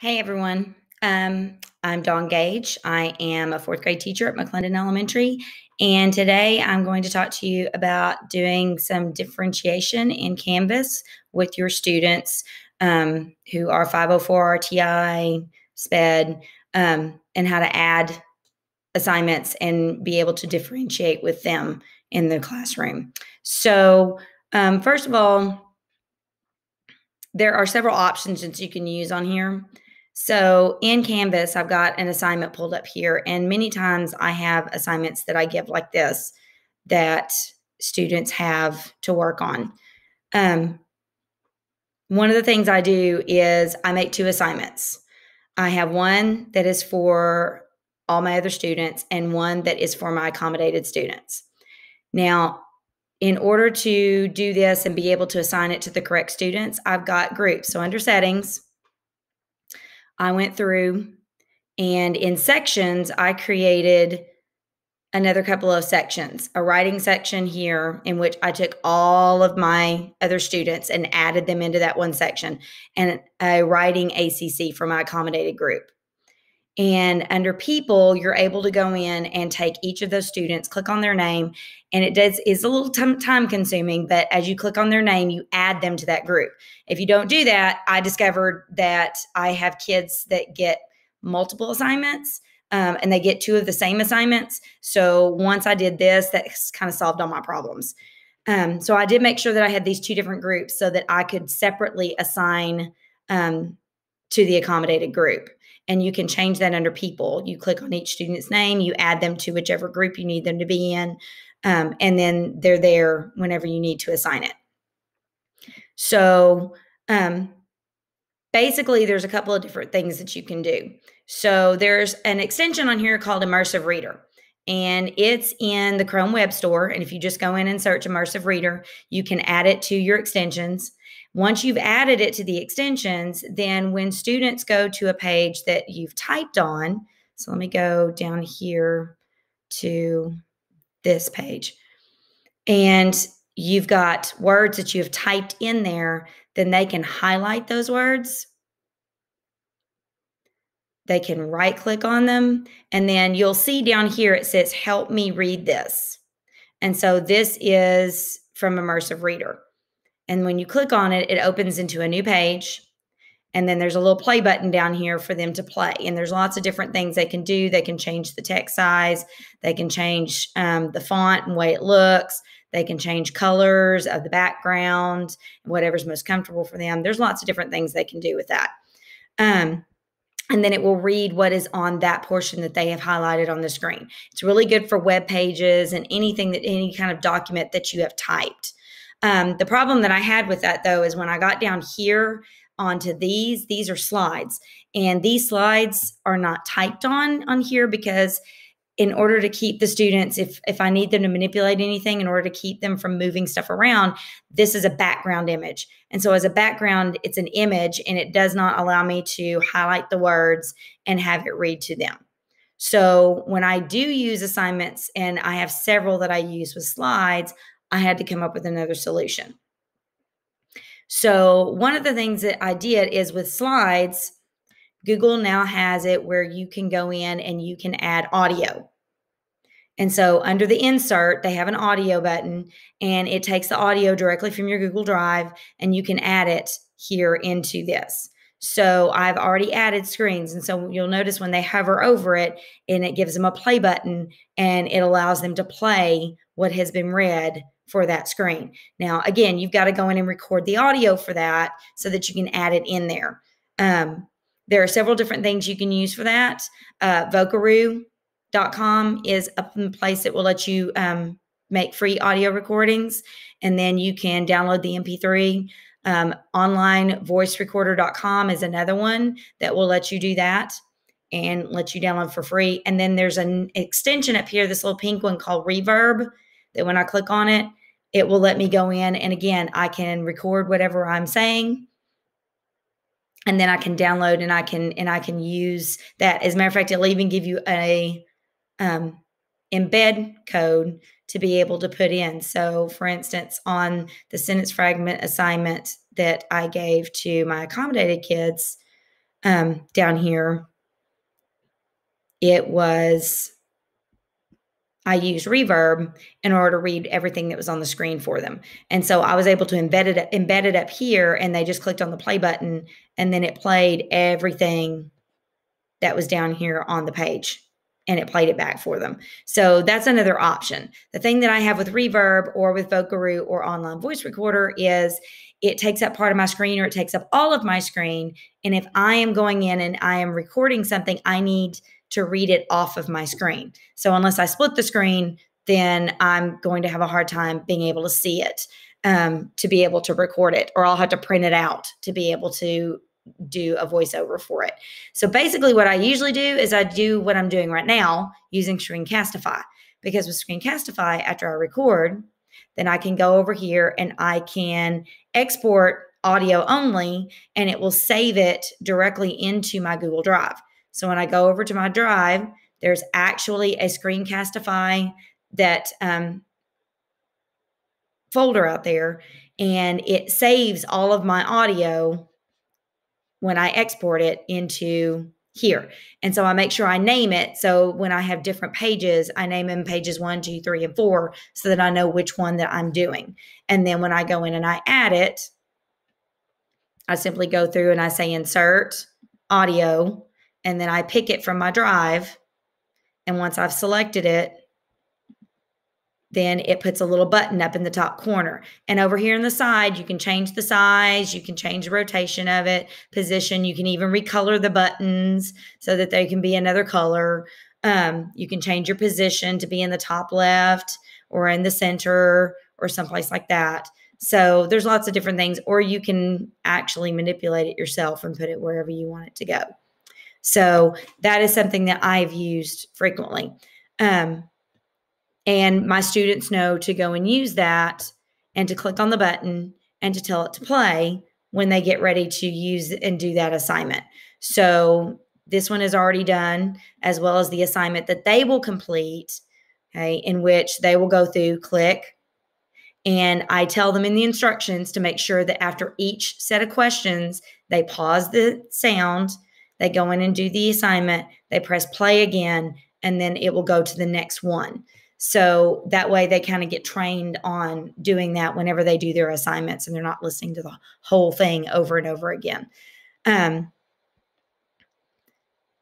Hey everyone. Um, I'm Dawn Gage. I am a fourth grade teacher at McClendon Elementary. And today I'm going to talk to you about doing some differentiation in Canvas with your students um, who are 504 RTI, SPED, um, and how to add assignments and be able to differentiate with them in the classroom. So, um, first of all, there are several options that you can use on here. So in Canvas, I've got an assignment pulled up here, and many times I have assignments that I give like this that students have to work on. Um, one of the things I do is I make two assignments. I have one that is for all my other students and one that is for my accommodated students. Now, in order to do this and be able to assign it to the correct students, I've got groups. So under settings, I went through and in sections, I created another couple of sections a writing section here in which I took all of my other students and added them into that one section, and a writing ACC for my accommodated group. And under people, you're able to go in and take each of those students, click on their name, and it does is a little time consuming, but as you click on their name, you add them to that group. If you don't do that, I discovered that I have kids that get multiple assignments. Um, and they get two of the same assignments. So once I did this, that kind of solved all my problems. Um, so I did make sure that I had these two different groups so that I could separately assign um, to the accommodated group and you can change that under people. You click on each student's name, you add them to whichever group you need them to be in, um, and then they're there whenever you need to assign it. So um, basically, there's a couple of different things that you can do. So there's an extension on here called Immersive Reader. And it's in the Chrome Web Store. And if you just go in and search Immersive Reader, you can add it to your extensions. Once you've added it to the extensions, then when students go to a page that you've typed on, so let me go down here to this page, and you've got words that you have typed in there, then they can highlight those words. They can right click on them, and then you'll see down here it says, Help me read this. And so this is from Immersive Reader. And when you click on it, it opens into a new page. And then there's a little play button down here for them to play. And there's lots of different things they can do. They can change the text size, they can change um, the font and way it looks, they can change colors of the background, whatever's most comfortable for them. There's lots of different things they can do with that. Um, and then it will read what is on that portion that they have highlighted on the screen. It's really good for web pages and anything that any kind of document that you have typed. Um, the problem that I had with that though is when I got down here onto these, these are slides, and these slides are not typed on on here because in order to keep the students if if i need them to manipulate anything in order to keep them from moving stuff around this is a background image and so as a background it's an image and it does not allow me to highlight the words and have it read to them so when i do use assignments and i have several that i use with slides I had to come up with another solution. So, one of the things that I did is with slides, Google now has it where you can go in and you can add audio. And so, under the insert, they have an audio button and it takes the audio directly from your Google Drive and you can add it here into this. So I've already added screens. And so you'll notice when they hover over it and it gives them a play button and it allows them to play what has been read for that screen. Now, again, you've got to go in and record the audio for that so that you can add it in there. Um, there are several different things you can use for that. Uh, Vocaroo.com is a place that will let you um, make free audio recordings, and then you can download the MP3. Um, onlinevoicerecorder.com is another one that will let you do that and let you download for free. And then there's an extension up here, this little pink one called Reverb, that when I click on it, it will let me go in and again i can record whatever i'm saying and then i can download and i can and i can use that. As a matter of fact it'll even give you a um, embed code to be able to put in. So for instance on the sentence fragment assignment that i gave to my accommodated kids um, down here, it was I used Reverb in order to read everything that was on the screen for them. And so I was able to embed it embed it up here and they just clicked on the play button and then it played everything that was down here on the page and it played it back for them. So that's another option. The thing that I have with Reverb or with Vocaroo or online voice recorder is it takes up part of my screen or it takes up all of my screen. And if I am going in and I am recording something, I need to read it off of my screen. So unless I split the screen, then I'm going to have a hard time being able to see it um, to be able to record it, or I'll have to print it out to be able to do a voiceover for it. So basically, what I usually do is I do what I'm doing right now using Screencastify because with Screencastify, after I record, then I can go over here and I can export audio only and it will save it directly into my Google Drive. So when I go over to my drive, there's actually a Screencastify that um, folder out there, and it saves all of my audio when I export it into here. And so I make sure I name it. So when I have different pages, I name them pages one, two, three, and four so that I know which one that I'm doing. And then when I go in and I add it, I simply go through and I say insert audio and then I pick it from my drive. And once I've selected it, then it puts a little button up in the top corner. And over here on the side, you can change the size, you can change the rotation of it, position. You can even recolor the buttons so that they can be another color. Um, you can change your position to be in the top left or in the center or someplace like that. So there's lots of different things, or you can actually manipulate it yourself and put it wherever you want it to go. So that is something that I've used frequently. Um, and my students know to go and use that and to click on the button and to tell it to play when they get ready to use and do that assignment. So this one is already done, as well as the assignment that they will complete, okay, in which they will go through, click, and I tell them in the instructions to make sure that after each set of questions, they pause the sound they go in and do the assignment, they press play again, and then it will go to the next one. So that way they kind of get trained on doing that whenever they do their assignments and they're not listening to the whole thing over and over again. Um,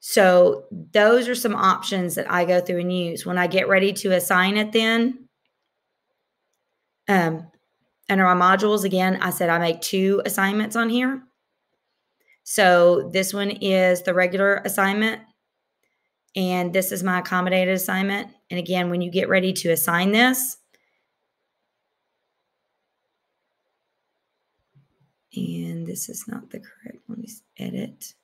so those are some options that I go through and use. When I get ready to assign it, then um, under my modules, again, I said I make two assignments on here. So this one is the regular assignment, and this is my accommodated assignment. And again, when you get ready to assign this, and this is not the correct, let me edit.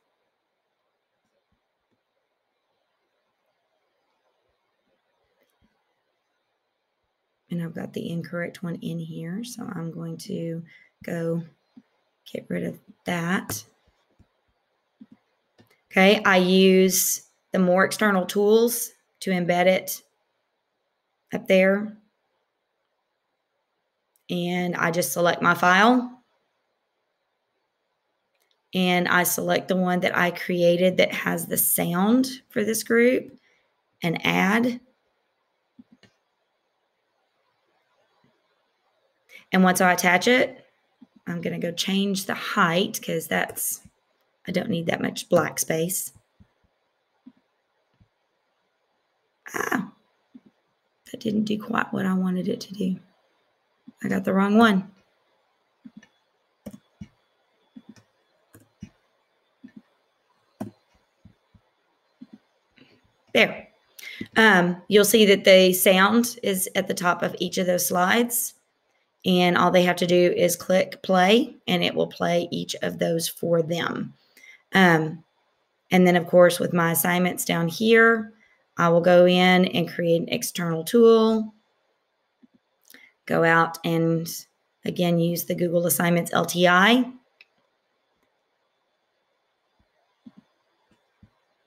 And I've got the incorrect one in here, so I'm going to go get rid of that. Okay, I use the more external tools to embed it up there. And I just select my file. And I select the one that I created that has the sound for this group and add. And once I attach it, I'm going to go change the height because that's I don't need that much black space. Ah, that didn't do quite what I wanted it to do. I got the wrong one. There. Um, you'll see that the sound is at the top of each of those slides. And all they have to do is click play and it will play each of those for them. Um, and then, of course, with my assignments down here, I will go in and create an external tool, go out and again use the Google Assignments LTI,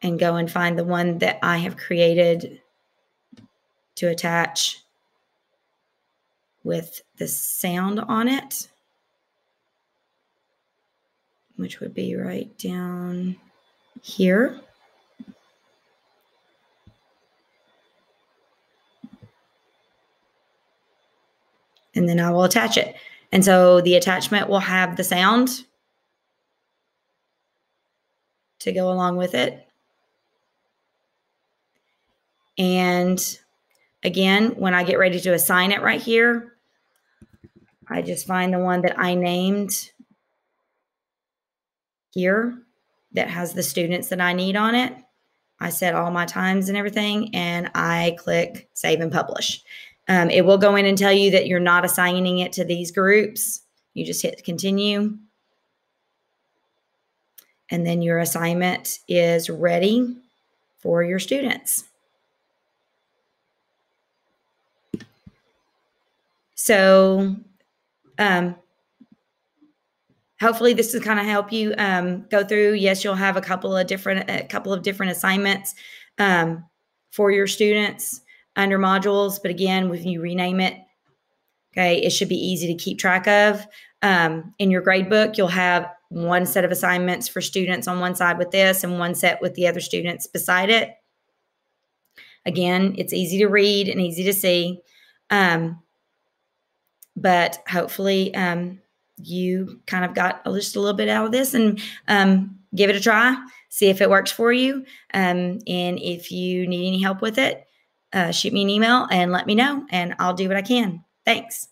and go and find the one that I have created to attach with the sound on it which would be right down here. And then I will attach it. And so the attachment will have the sound to go along with it. And again, when I get ready to assign it right here, I just find the one that I named here that has the students that I need on it. I set all my times and everything, and I click save and publish. Um, it will go in and tell you that you're not assigning it to these groups. You just hit continue. And then your assignment is ready for your students. So, um, hopefully this is kind of help you um, go through. Yes, you'll have a couple of different a couple of different assignments um, for your students under modules, but again, when you rename it, okay, it should be easy to keep track of. Um, in your grade book, you'll have one set of assignments for students on one side with this and one set with the other students beside it. Again, it's easy to read and easy to see. Um, but hopefully, um, you kind of got just a little bit out of this and um, give it a try, see if it works for you. Um, and if you need any help with it, uh, shoot me an email and let me know, and I'll do what I can. Thanks.